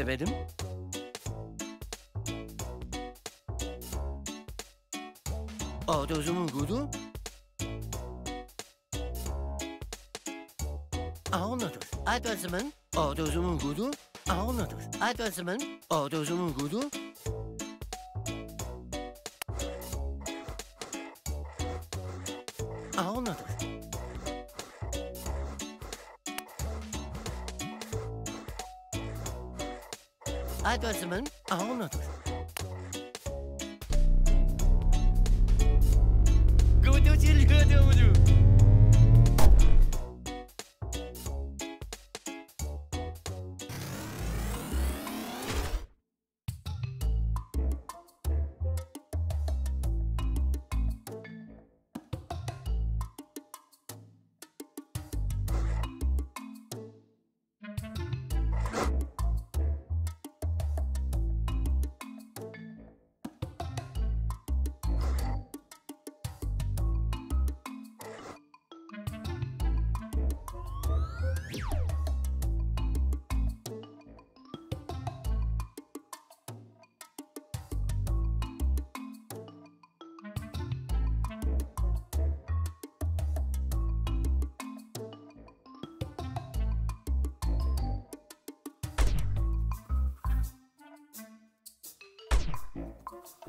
severim. A gudu. A onudur. A dozumun, a gudu. A onudur. A dozumun, a gudu. Simon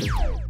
you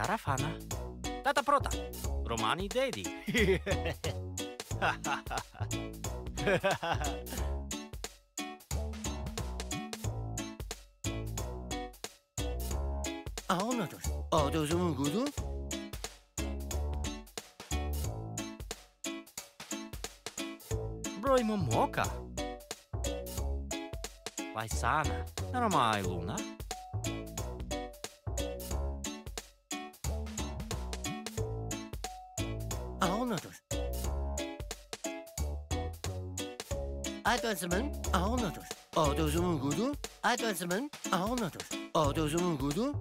Carafana. Data pronta. Romani Dedi. Ağonadır. Ağdozumun gudu. Broj Momoka. Vai sana. Normai Luna. Ağonadır. Adozman, Arnados. Adozman Gudu, Adozman, Arnados. Adozman Gudu.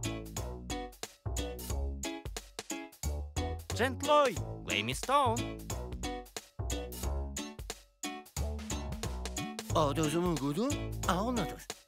Gentloy, Lamy Stone. Adozman Gudu, Arnados.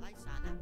来啥呢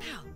Ow.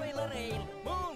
Rail. Move!